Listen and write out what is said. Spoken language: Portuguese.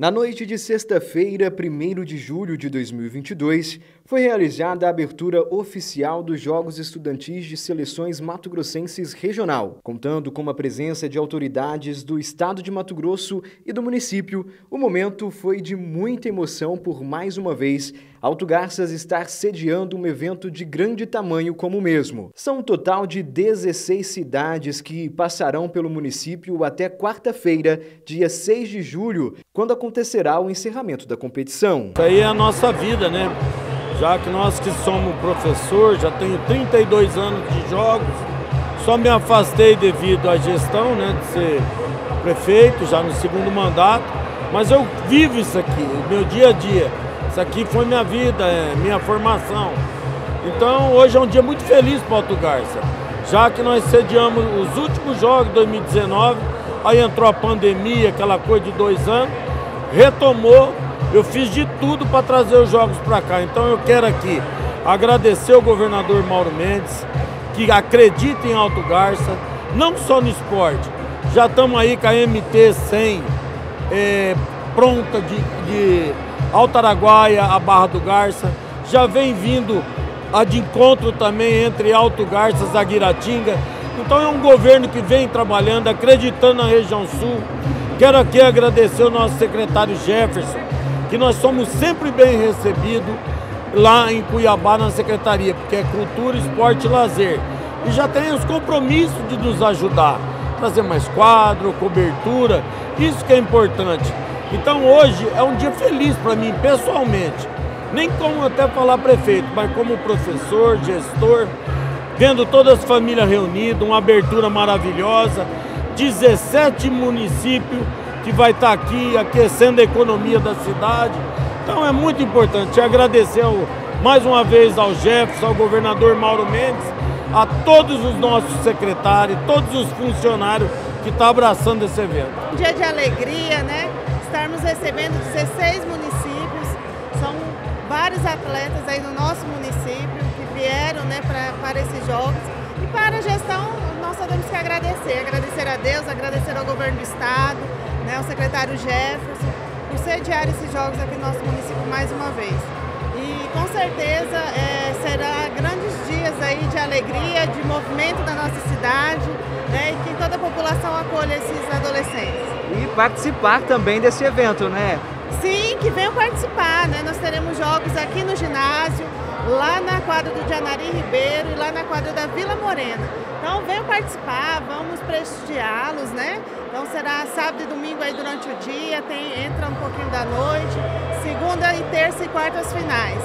Na noite de sexta-feira, 1 de julho de 2022, foi realizada a abertura oficial dos Jogos Estudantis de Seleções Mato Grossenses Regional. Contando com a presença de autoridades do estado de Mato Grosso e do município, o momento foi de muita emoção por mais uma vez Alto Garças estar sediando um evento de grande tamanho como o mesmo. São um total de 16 cidades que passarão pelo município até quarta-feira, dia 6 de julho, quando acontecerá o encerramento da competição. Isso aí é a nossa vida, né? Já que nós que somos professor, já tenho 32 anos de jogos, só me afastei devido à gestão, né, de ser prefeito, já no segundo mandato, mas eu vivo isso aqui, meu dia a dia. Isso aqui foi minha vida, é minha formação. Então hoje é um dia muito feliz para o Alto Garça, já que nós sediamos os últimos jogos de 2019, aí entrou a pandemia, aquela coisa de dois anos, retomou, eu fiz de tudo para trazer os jogos para cá. Então eu quero aqui agradecer ao governador Mauro Mendes, que acredita em Alto Garça, não só no esporte. Já estamos aí com a MT-100 é, pronta de, de Altaraguaia, a Barra do Garça. Já vem vindo a de encontro também entre Alto Garça e Zaguiratinga. Então é um governo que vem trabalhando, acreditando na região sul. Quero aqui agradecer o nosso secretário Jefferson, que nós somos sempre bem recebidos lá em Cuiabá na secretaria, porque é cultura, esporte e lazer. E já tem os compromissos de nos ajudar, trazer mais quadro, cobertura, isso que é importante. Então hoje é um dia feliz para mim, pessoalmente. Nem como até falar prefeito, mas como professor, gestor, vendo todas as famílias reunidas, uma abertura maravilhosa, 17 municípios que vai estar tá aqui aquecendo a economia da cidade. Então é muito importante agradecer mais uma vez ao Jefferson, ao governador Mauro Mendes, a todos os nossos secretários, todos os funcionários que estão tá abraçando esse evento. Um dia de alegria, né? estarmos recebendo 16 municípios, são vários atletas aí no nosso município que vieram né, pra, para esses jogos. E para a gestão, só temos que agradecer, agradecer a Deus, agradecer ao governo do estado, né, ao secretário Jefferson, por sediar esses jogos aqui no nosso município mais uma vez. E com certeza é, será grandes dias aí de alegria, de movimento da nossa cidade, né, e que toda a população acolha esses adolescentes e participar também desse evento, né? Sim, que venham participar, né? Nós teremos jogos aqui no ginásio, lá na quadra do Janari Ribeiro e lá na quadra da Vila Morena. Então venham participar, vamos prestigiá-los, né? Então será sábado e domingo aí durante o dia, tem, entra um pouquinho da noite, segunda e terça e quartas finais.